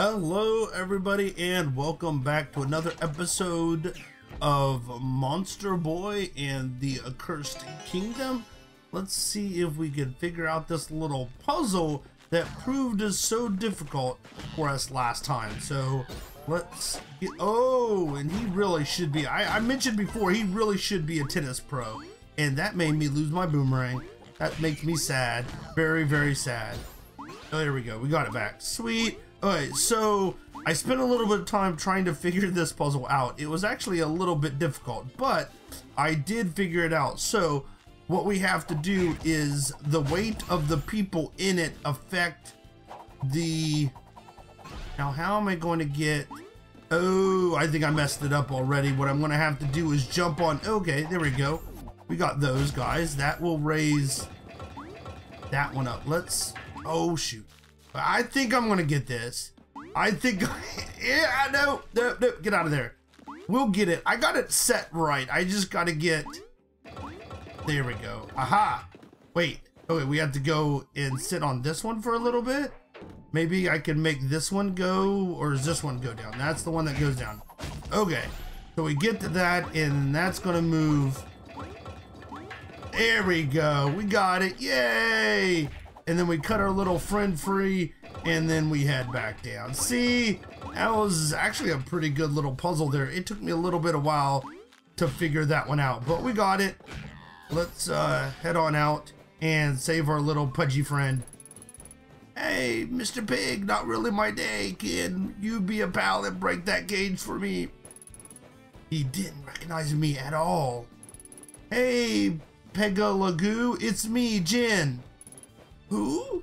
Hello, everybody, and welcome back to another episode of Monster Boy and the Accursed Kingdom. Let's see if we can figure out this little puzzle that proved so difficult for us last time. So let's get. Oh, and he really should be. I, I mentioned before, he really should be a tennis pro, and that made me lose my boomerang. That makes me sad. Very, very sad. Oh, there we go. We got it back. Sweet. Alright, so I spent a little bit of time trying to figure this puzzle out. It was actually a little bit difficult, but I did figure it out. So what we have to do is the weight of the people in it affect the... Now, how am I going to get... Oh, I think I messed it up already. What I'm going to have to do is jump on... Okay, there we go. We got those guys. That will raise that one up. Let's... Oh, shoot. I think I'm gonna get this. I think, yeah, no, no, no, get out of there. We'll get it. I got it set right. I just gotta get, there we go. Aha. Wait, okay, we have to go and sit on this one for a little bit. Maybe I can make this one go, or is this one go down? That's the one that goes down. Okay, so we get to that, and that's gonna move. There we go. We got it. Yay! and then we cut our little friend free, and then we head back down. See, that was actually a pretty good little puzzle there. It took me a little bit of while to figure that one out, but we got it. Let's uh, head on out and save our little pudgy friend. Hey, Mr. Pig, not really my day. Can you be a pal and break that cage for me? He didn't recognize me at all. Hey, Pegalagoo, it's me, Jin. Who?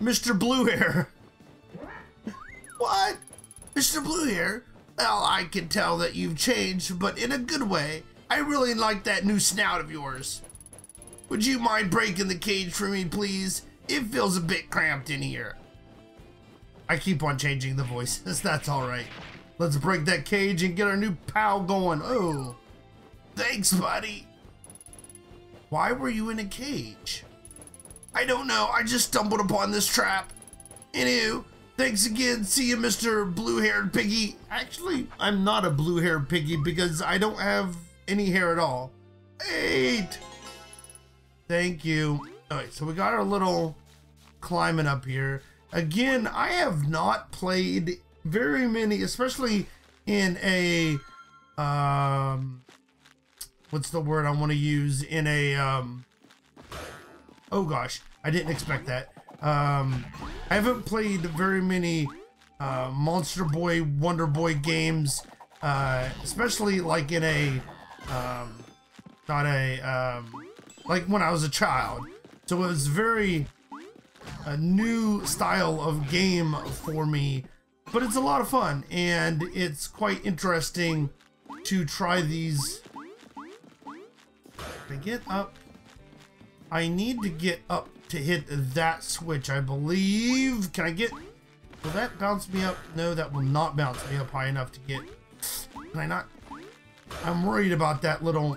Mr. Blue Hair. what? Mr. Blue Hair? Well, I can tell that you've changed, but in a good way. I really like that new snout of yours. Would you mind breaking the cage for me, please? It feels a bit cramped in here. I keep on changing the voices. That's all right. Let's break that cage and get our new pal going. Oh, thanks, buddy. Why were you in a cage? I don't know. I just stumbled upon this trap. Anywho, thanks again. See you, Mr. Blue-haired piggy. Actually, I'm not a blue-haired piggy because I don't have any hair at all. Eight. Thank you. All right, so we got our little climbing up here. Again, I have not played very many, especially in a um what's the word I want to use in a um oh gosh. I didn't expect that. Um I haven't played very many uh, Monster Boy Wonder Boy games uh, especially like in a um, not a um, like when I was a child. So it was very a new style of game for me but it's a lot of fun and it's quite interesting to try these. To get up, I need to get up to hit that switch, I believe. Can I get, will that bounce me up? No, that will not bounce me up high enough to get, can I not? I'm worried about that little,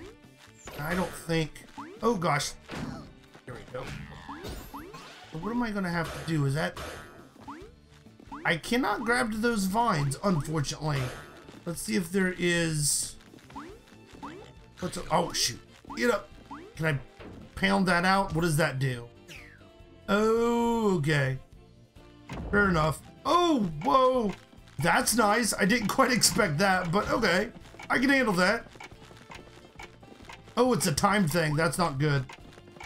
I don't think, oh gosh. Here we go. what am I going to have to do? Is that, I cannot grab to those vines, unfortunately. Let's see if there is, what's, a, oh shoot. Get up. Can I pound that out? What does that do? Oh, okay. Fair enough. Oh, whoa. That's nice. I didn't quite expect that, but okay. I can handle that. Oh, it's a time thing. That's not good.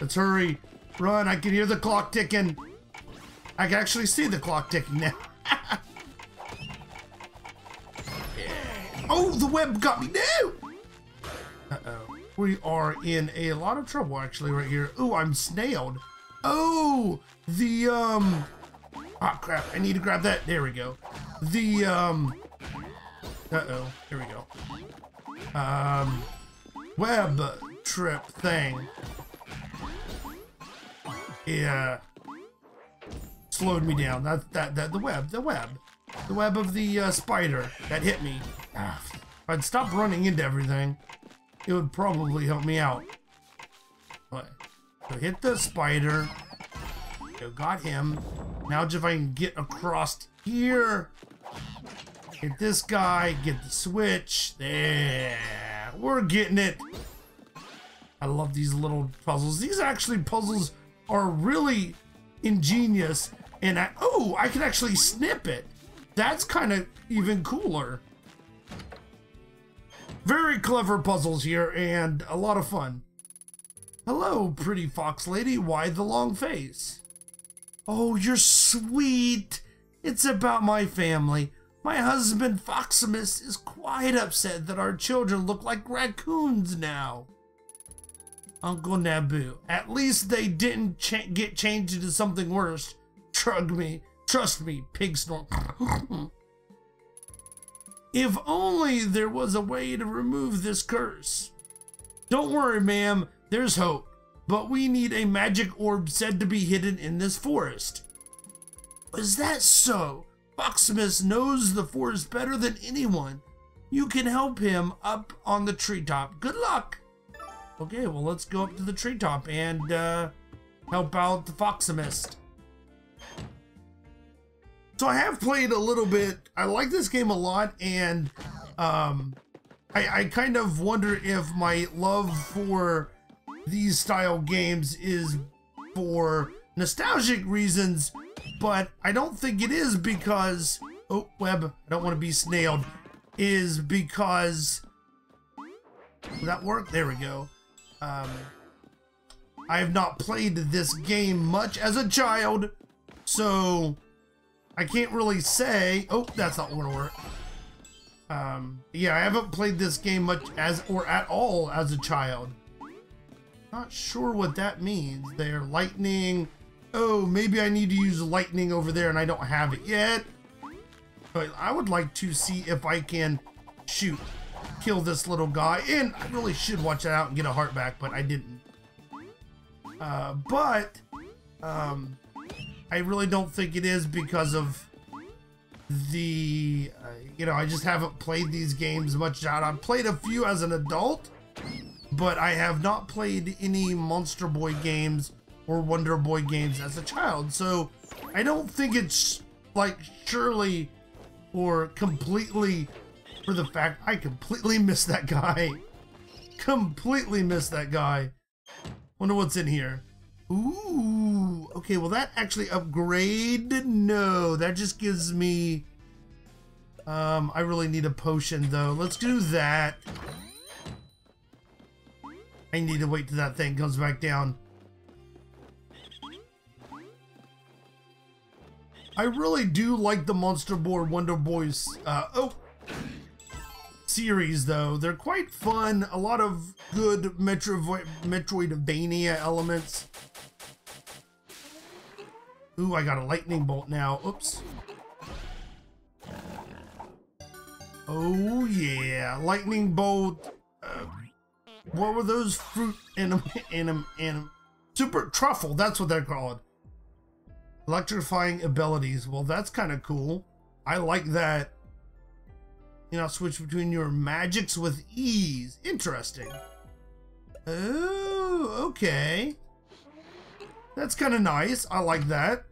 Let's hurry. Run. I can hear the clock ticking. I can actually see the clock ticking now. oh, the web got me. No! Uh-oh we are in a lot of trouble actually right here. Oh, I'm snailed. Oh, the, um, ah, crap. I need to grab that. There we go. The, um, uh-oh. Here we go. Um, web trip thing. Yeah. Slowed me down. That, that, that, the web, the web. The web of the uh, spider that hit me. Ah, I'd stop running into everything it would probably help me out. But so hit the spider. go, got him. Now if I can get across here, hit this guy, get the switch. There, we're getting it. I love these little puzzles. These actually puzzles are really ingenious. And I, oh, I can actually snip it. That's kind of even cooler. Very clever puzzles here and a lot of fun. Hello, pretty fox lady. Why the long face? Oh, you're sweet. It's about my family. My husband, Foximus, is quite upset that our children look like raccoons now. Uncle Nabu, at least they didn't cha get changed into something worse. Trug me. Trust me, pig snort. if only there was a way to remove this curse. Don't worry, ma'am. There's hope. But we need a magic orb said to be hidden in this forest. Is that so? Foximus knows the forest better than anyone. You can help him up on the treetop. Good luck. Okay, well, let's go up to the treetop and uh, help out the Foximus. So I have played a little bit. I like this game a lot, and um, I, I kind of wonder if my love for these style games is for nostalgic reasons, but I don't think it is because oh web, I don't want to be snailed, is because that work? There we go. Um, I have not played this game much as a child, so I can't really say. Oh, that's not going to work. Um, yeah, I haven't played this game much as or at all as a child. Not sure what that means. They're lightning. Oh, maybe I need to use lightning over there and I don't have it yet. But I would like to see if I can shoot kill this little guy. And I really should watch out and get a heart back, but I didn't. Uh, but, um, I really don't think it is because of the, uh, you know, I just haven't played these games much out. I've played a few as an adult, but I have not played any Monster Boy games or Wonder Boy games as a child. So I don't think it's like surely or completely for the fact I completely missed that guy. completely missed that guy. Wonder what's in here. Ooh, okay, well that actually upgrade? No, that just gives me... Um, I really need a potion though. Let's do that. I need to wait till that thing comes back down. I really do like the Monster Boy Wonder Boys. Uh, oh, series, though. They're quite fun. A lot of good Metroid Metroidvania elements. Ooh, I got a lightning bolt now. Oops. Oh, yeah. Lightning bolt. Uh, what were those fruit anim, anim, anim, super truffle? That's what they're called. Electrifying abilities. Well, that's kind of cool. I like that. You know, switch between your magics with ease. Interesting. Oh, okay. That's kind of nice. I like that.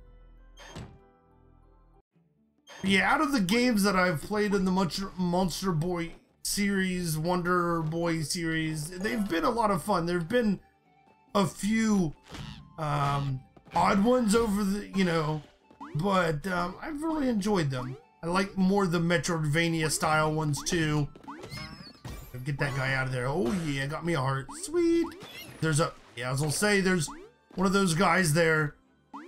Yeah, out of the games that I've played in the Monster Boy series, Wonder Boy series, they've been a lot of fun. There've been a few um, odd ones over the, you know, but um, I've really enjoyed them. I like more the Metroidvania style ones too. Get that guy out of there. Oh yeah, got me a heart. Sweet. There's a, yeah, as I was gonna say, there's one of those guys there.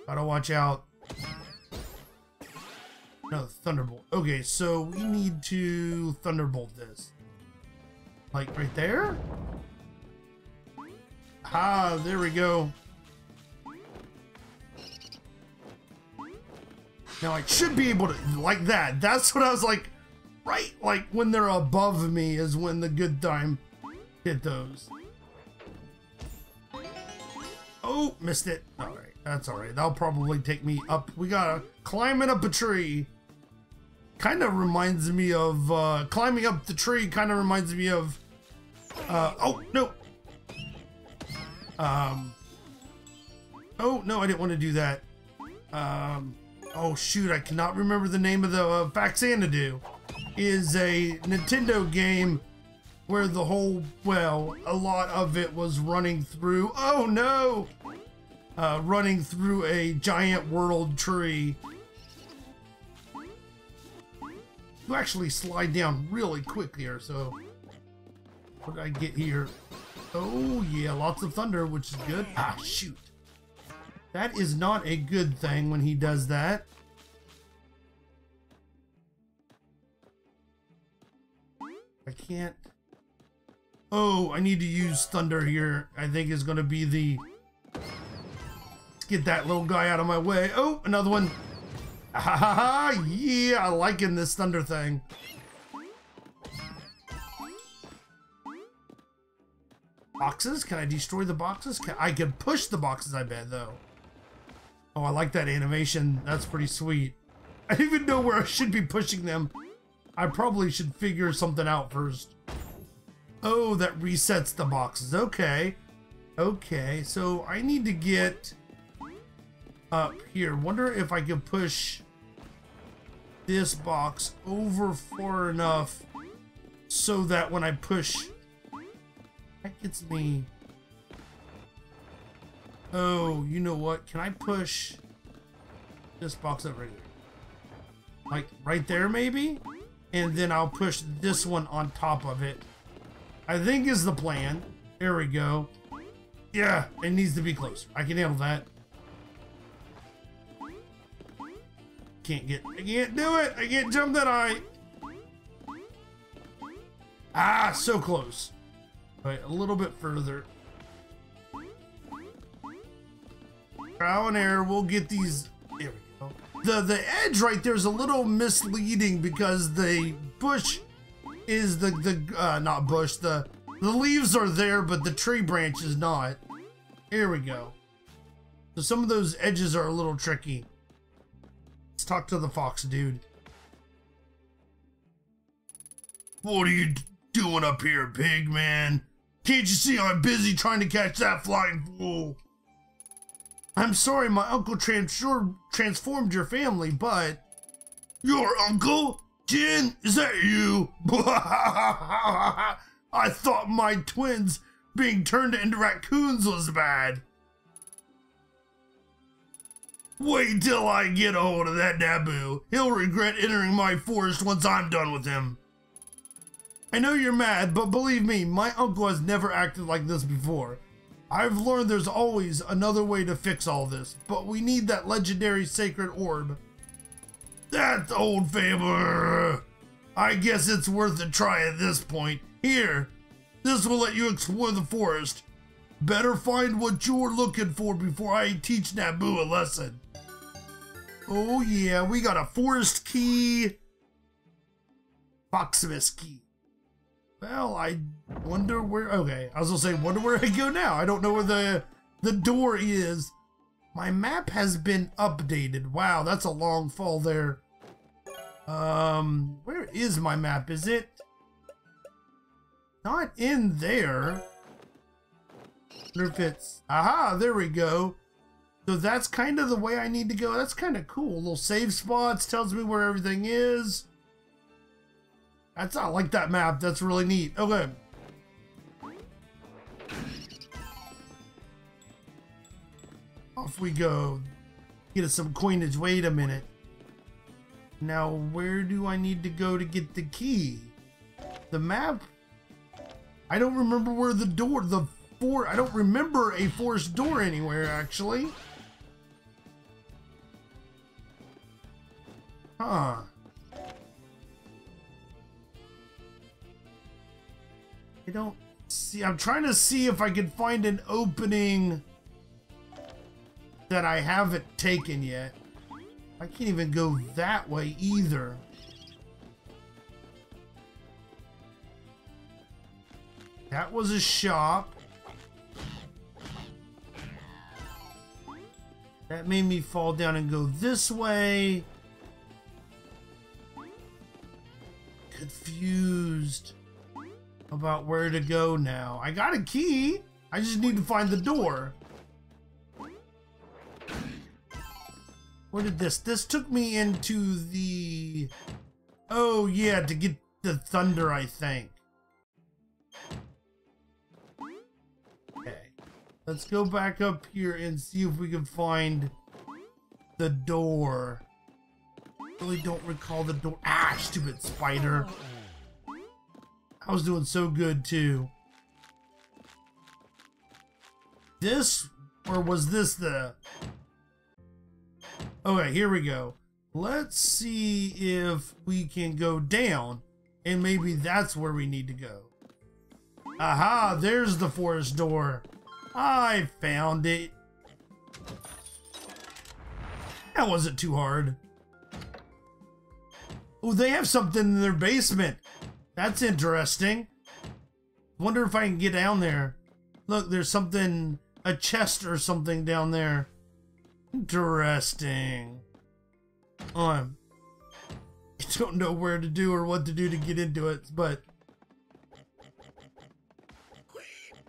Gotta watch out. No, Thunderbolt. Okay, so we need to Thunderbolt this. Like right there? Ah, there we go. Now I should be able to, like that. That's what I was like, right? Like when they're above me is when the good time hit those. Oh, missed it. All right, that's all right. That'll probably take me up. We gotta climb climbing up a tree. Kind of reminds me of, uh, climbing up the tree kind of reminds me of, uh, oh, no. Um, oh, no, I didn't want to do that. um, oh shoot, I cannot remember the name of the uh, Faxanadu. Is a Nintendo game where the whole, well, a lot of it was running through, oh no! Uh, running through a giant world tree. Actually slide down really quick here, so what did I get here? Oh yeah, lots of thunder, which is good. Ah, shoot. That is not a good thing when he does that. I can't. Oh, I need to use thunder here. I think is going to be the... Let's get that little guy out of my way. Oh, another one. Ha ha ha! Yeah, I liking this thunder thing. Boxes? Can I destroy the boxes? Can I can push the boxes, I bet, though. Oh, I like that animation. That's pretty sweet. I don't even know where I should be pushing them. I probably should figure something out first. Oh, that resets the boxes. Okay. Okay, so I need to get up here. Wonder if I can push this box over far enough so that when I push that gets me... Oh, you know what? Can I push this box up right here? Like, right there, maybe? And then I'll push this one on top of it. I think is the plan. There we go. Yeah, it needs to be closer. I can handle that. Can't get... I can't do it! I can't jump that high! Ah, so close. Right, a little bit further. Trial and error, we'll get these... There we go. The, the edge right there is a little misleading because the bush is the, the uh, not bush, the, the leaves are there, but the tree branch is not. Here we go. So some of those edges are a little tricky. Let's talk to the fox dude. What are you doing up here, pig man? Can't you see I'm busy trying to catch that flying fool? I'm sorry my uncle trans transformed your family, but... Your uncle? Jin, is that you? I thought my twins being turned into raccoons was bad. Wait till I get a hold of that Nabu. He'll regret entering my forest once I'm done with him. I know you're mad, but believe me, my uncle has never acted like this before. I've learned there's always another way to fix all this, but we need that legendary sacred orb. That's old fable. I guess it's worth a try at this point. Here, this will let you explore the forest. Better find what you're looking for before I teach Nabu a lesson. Oh yeah, we got a forest key. Foximus key. Well, I wonder where. Okay, I was gonna say, wonder where I go now. I don't know where the the door is. My map has been updated. Wow, that's a long fall there. Um, where is my map? Is it not in there? wonder if it's. Aha, there we go. So that's kind of the way I need to go. That's kind of cool. Little save spots tells me where everything is. That's not like that map. That's really neat. Okay. Off we go. Get us some coinage. Wait a minute. Now, where do I need to go to get the key? The map? I don't remember where the door, the four, I don't remember a forced door anywhere, actually. Huh. I don't see. I'm trying to see if I can find an opening that I haven't taken yet. I can't even go that way either. That was a shop. That made me fall down and go this way. Confused about where to go now. I got a key. I just need to find the door. Where did this? This took me into the... Oh, yeah, to get the thunder, I think. Okay. Let's go back up here and see if we can find the door. I really don't recall the door. Ah, stupid spider. I was doing so good, too. This, or was this the... Okay, here we go. Let's see if we can go down, and maybe that's where we need to go. Aha, there's the forest door. I found it. That wasn't too hard. Oh, they have something in their basement. That's interesting. Wonder if I can get down there. Look, there's something, a chest or something down there. Interesting. Um, I don't know where to do or what to do to get into it, but...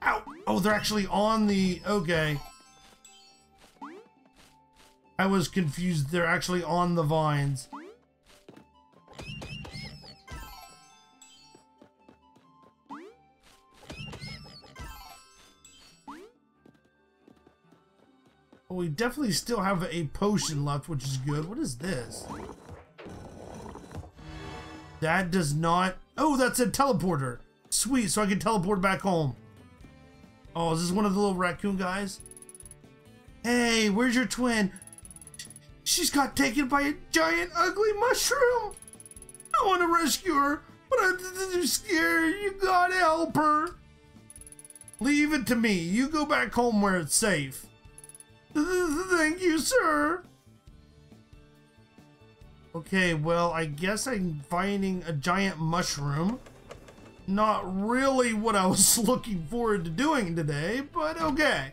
Ow! Oh, they're actually on the... Okay. I was confused. They're actually on the vines. Well, we definitely still have a potion left, which is good. What is this? That does not... Oh, that's a teleporter. Sweet, so I can teleport back home. Oh, is this one of the little raccoon guys? Hey, where's your twin? She's got taken by a giant ugly mushroom. I want to rescue her, but I'm scared. You gotta help her. Leave it to me. You go back home where it's safe. Thank you, sir. Okay, well, I guess I'm finding a giant mushroom. Not really what I was looking forward to doing today, but okay.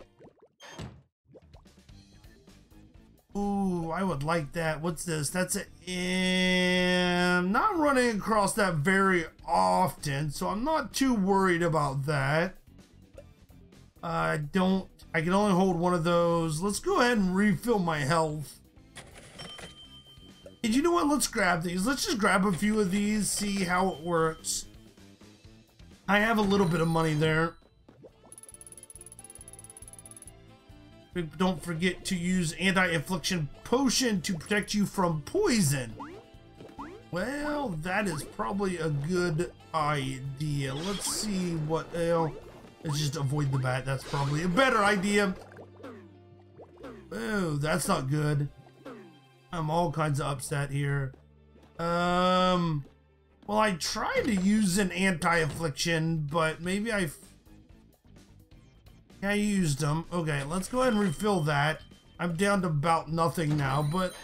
Ooh, I would like that. What's this? That's it. I'm not running across that very often, so I'm not too worried about that. I don't I can only hold one of those. Let's go ahead and refill my health. And you know what? Let's grab these. Let's just grab a few of these, see how it works. I have a little bit of money there. Don't forget to use anti-affliction potion to protect you from poison. Well, that is probably a good idea. Let's see what... Uh, Let's just avoid the bat. That's probably a better idea. Oh, that's not good. I'm all kinds of upset here. Um, well, I tried to use an anti-affliction, but maybe I... I used them. Okay, let's go ahead and refill that. I'm down to about nothing now, but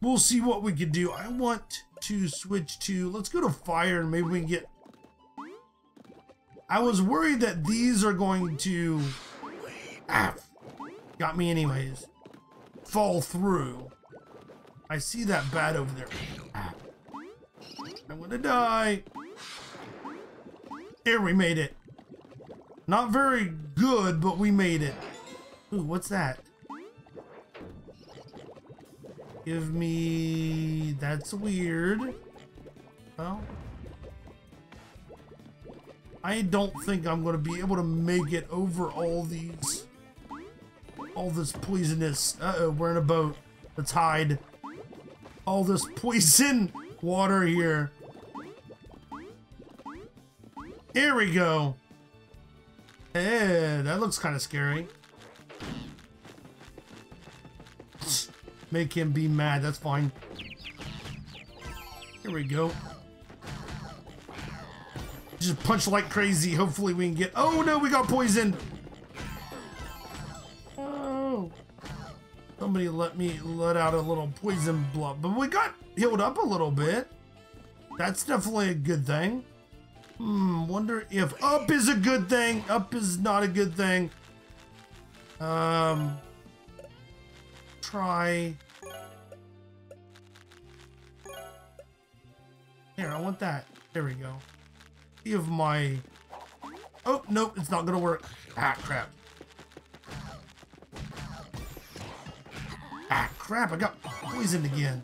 we'll see what we can do. I want to switch to... Let's go to fire and maybe we can get I was worried that these are going to... Ah, got me anyways. Fall through. I see that bat over there. Ah. I'm gonna die. Here, we made it. Not very good, but we made it. Ooh, what's that? Give me... That's weird. Well, I don't think I'm going to be able to make it over all these... All this poisonous... Uh-oh, we're in a boat. Let's hide. All this poison water here. Here we go. Hey, that looks kind of scary. Make him be mad, that's fine. Here we go. Just punch like crazy. Hopefully we can get... Oh no, we got poisoned. Oh. Somebody let me let out a little poison blood. But we got healed up a little bit. That's definitely a good thing. Hmm, wonder if up is a good thing. Up is not a good thing. Um, try. Here, I want that. There we go of my... Oh, nope, it's not gonna work. Ah, crap. Ah, crap, I got poisoned again.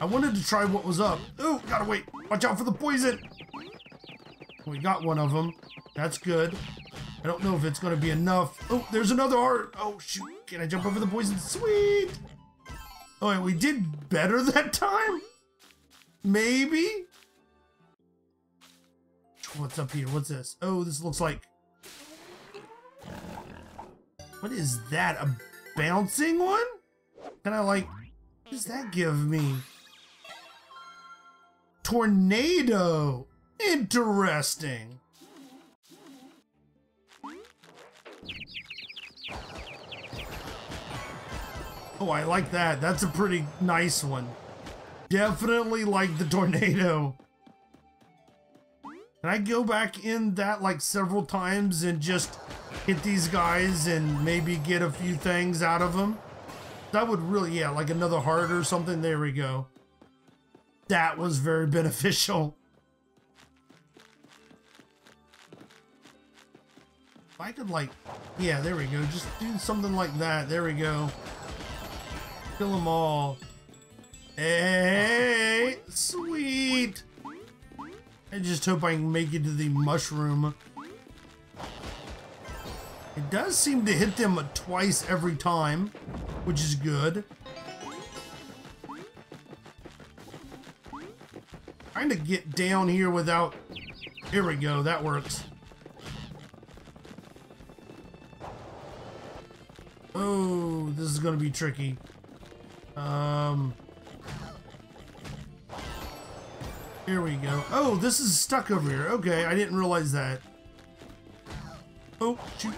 I wanted to try what was up. Oh, gotta wait. Watch out for the poison. We got one of them. That's good. I don't know if it's to be enough. Oh, there's another heart. Oh, shoot. Can I jump over the poison? Sweet. Oh, wait, we did better that time? Maybe? What's up here? What's this? Oh, this looks like... What is that? A bouncing one? Can I, like... What does that give me? Tornado! Interesting. Oh, I like that. That's a pretty nice one. Definitely like the tornado. Can I go back in that like several times and just hit these guys and maybe get a few things out of them? That would really, yeah, like another heart or something. There we go. That was very beneficial. If I could like, yeah, there we go. Just do something like that. There we go. Kill them all. Hey, sweet. I just hope I can make it to the mushroom. It does seem to hit them twice every time, which is good. Trying to get down here without... Here we go, that works. Oh, this is gonna be tricky. Um... Here we go. Oh, this is stuck over here. Okay, I didn't realize that. Oh, shoot.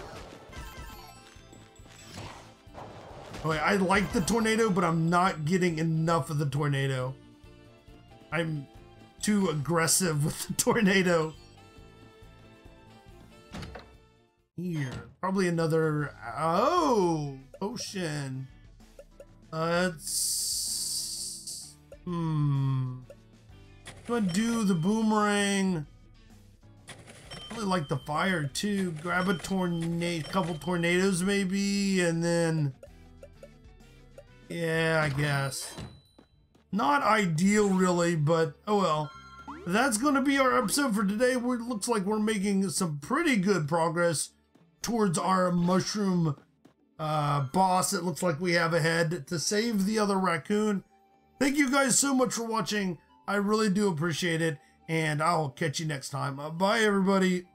I like the tornado, but I'm not getting enough of the tornado. I'm too aggressive with the tornado. Here. Probably another... Oh! Ocean. It's... Hmm... Do I do the boomerang? I really like the fire too. Grab a tornado, couple tornadoes maybe, and then... Yeah, I guess. Not ideal really, but oh well. That's to be our episode for today. It looks like we're making some pretty good progress towards our mushroom uh, boss it looks like we have ahead to save the other raccoon. Thank you guys so much for watching. I really do appreciate it, and I'll catch you next time. Bye, everybody.